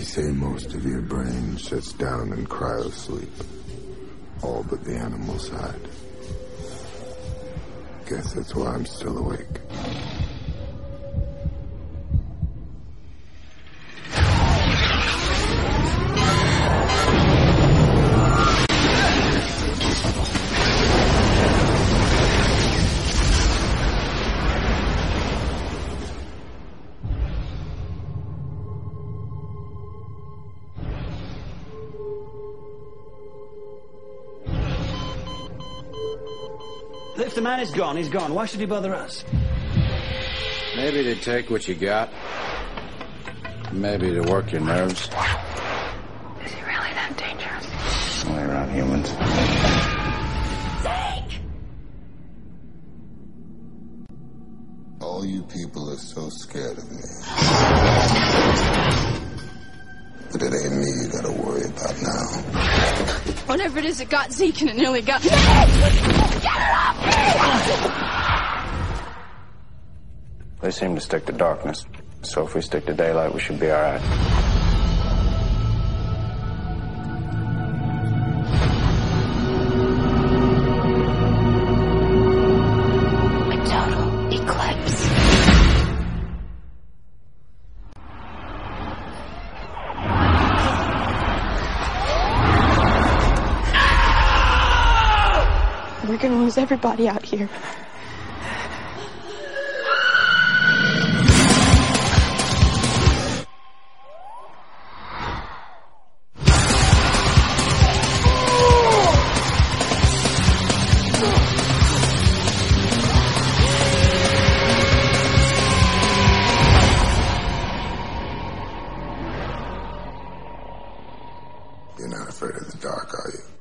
say most of your brain shuts down in cryosleep. All but the animal side. Guess that's why I'm still awake. If the man is gone, he's gone. Why should he bother us? Maybe to take what you got. Maybe to work your nerves. Is he really that dangerous? Only around humans. All you people are so scared of me. But it ain't me you gotta worry about now. Whatever it is it got Zeke and it nearly got me. They seem to stick to darkness. So if we stick to daylight, we should be alright. A We're gonna lose everybody out here. You're not afraid of the dark, are you?